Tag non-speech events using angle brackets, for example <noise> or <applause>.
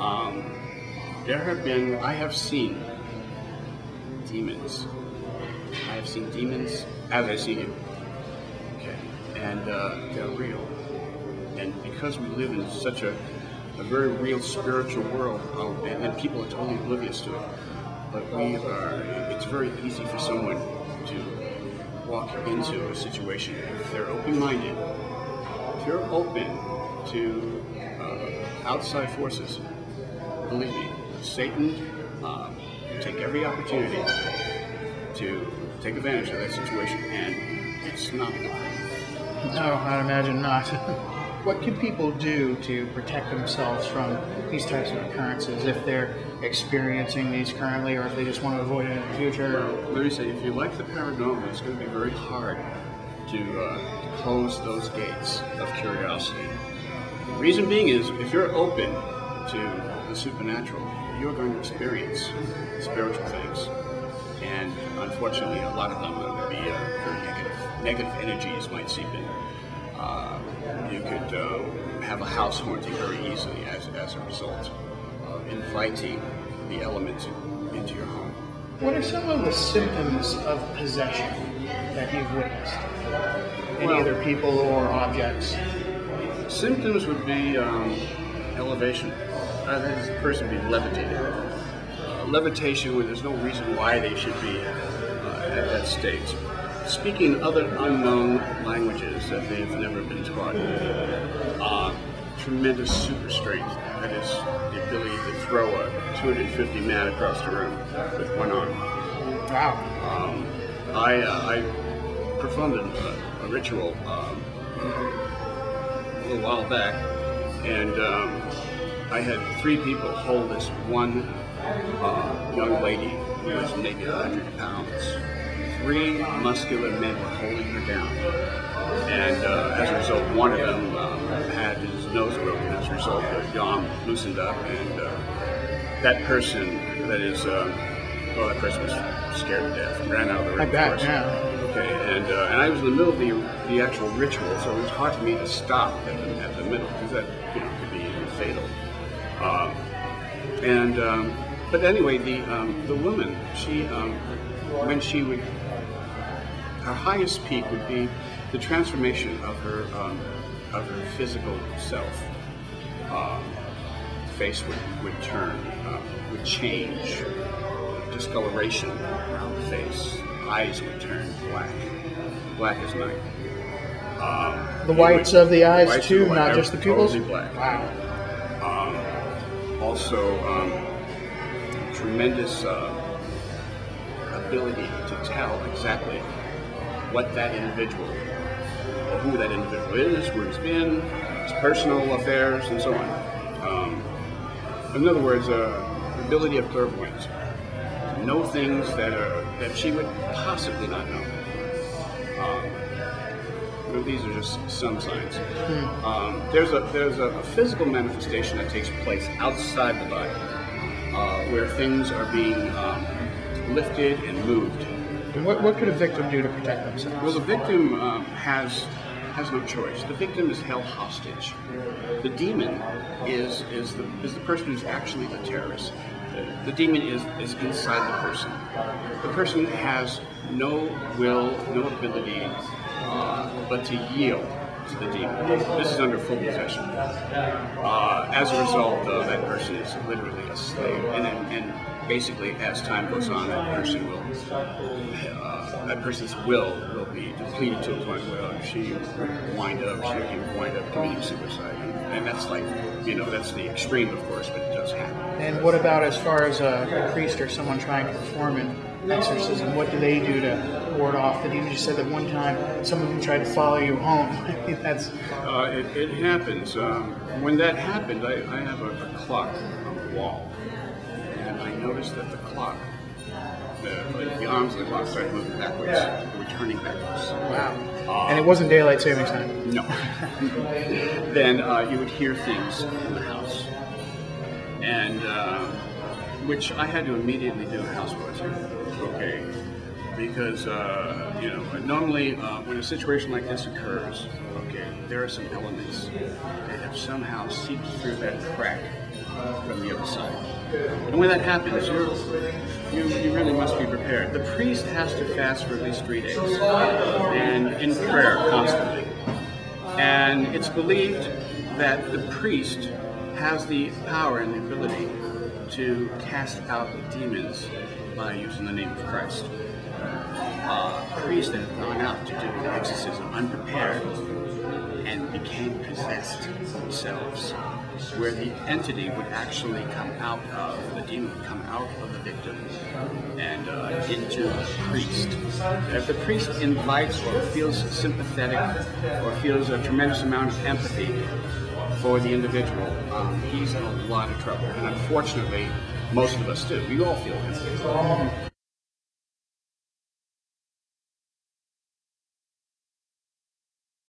Um, there have been, I have seen demons. I have seen demons as I see you. Okay. And uh, they're real. And because we live in such a, a very real spiritual world, uh, and, and people are totally oblivious to it, but we are, it's very easy for someone to walk into a situation if they're open-minded, if you're open to uh, outside forces, believe me, Satan uh, will take every opportunity to take advantage of that situation, and it's not good. No, I'd imagine not. <laughs> what can people do to protect themselves from these types of occurrences if they're experiencing these currently or if they just want to avoid it in the future? Let me say, if you like the paranormal, it's going to be very hard to, uh, to close those gates of curiosity. The Reason being is, if you're open to the supernatural, you're going to experience spiritual things. And unfortunately, a lot of them are going to be uh, very negative. Negative energies might seep in. Uh, you could uh, have a house haunting very easily as, as a result of inviting the elements into your home. What are some of the symptoms of possession that you've witnessed in Well- either people or objects? Symptoms would be um, elevation. Uh, that is, the person be levitated. Uh, levitation where there's no reason why they should be uh, at that state. Speaking other unknown languages that they've never been taught. Uh, tremendous super strength. That is the ability to throw a 250 man across the room with one arm. Wow. Um, I, uh, I performed a, a ritual um, a little while back, and um, I had three people hold this one uh, young lady who was maybe 100 pounds. Three muscular men were holding her down, and uh, as a result, one of them um, had his nose broken. As a result, the arm loosened up, and uh, that person, that is, uh, well, that person was scared to death ran out of the room. I bet, course. yeah. Okay, and uh, and I was in the middle of the the actual ritual, so it was hard for me to stop at the, at the middle because that you know could be fatal. Um, and um, but anyway, the um, the woman, she um, when she would her highest peak would be the transformation of her um, of her physical self. Um, face would, would turn, uh, would change, discoloration around the face. Eyes would turn black, black as night. Um, The whites would- of the eyes of too, the not just the pupils? Totally black. Wow. Um, also, um, tremendous uh, ability to tell exactly what that individual, or who that individual is, where he's been, his personal affairs, and so on. Um, in other words, uh, the ability of clairvoyance know things that are that she would possibly not know. Um, these are just some signs. Um, there's a there's a, a physical manifestation that takes place outside the body, uh, where things are being um, lifted and moved. And what, what could a victim do to protect themselves? Well, the victim um, has has no choice. The victim is held hostage. The demon is is the is the person who's actually the terrorist. The, demon is is inside the person. The person has no will, no ability, uh, but to yield to the demon. This is under full possession. Uh, as a result, uh, that person is literally a slave, and, and and basically, as time goes on, that person will uh, that person's will will be depleted to a point where she wind up, she can wind up committing suicide. And that's like, you know, that's the extreme, of course, but it does happen. And what about as far as a, a priest or someone trying to perform an exorcism? What do they do to ward off the demon? You said that one time some of them tried to follow you home. <laughs> That's Uh, it, it happens. Um, when that happened, I, I have a, a clock on the wall, and I noticed that the clock, the, the arms of the clock started moving backwards. They were turning backwards. wow. And it wasn't daylight savings time. No. <laughs> then uh, you would hear things in the house, and uh, which I had to immediately do a house party. Okay, because uh, you know normally uh, when a situation like this occurs, okay, there are some elements that have somehow seeped through that crack from the other side. And when that happens, you're, you, you really must be prepared. The priest has to fast for at least three days and in prayer constantly. And it's believed that the priest has the power and the ability to cast out demons by using the name of Christ. Uh, priests that have gone out to do an exorcism unprepared and became possessed themselves, where the entity would actually come out of, the demon would come out of the victim and uh, into the priest. If the priest invites or feels sympathetic or feels a tremendous amount of empathy for the individual, um, he's in a lot of trouble. And unfortunately, most of us do. We all feel empathy.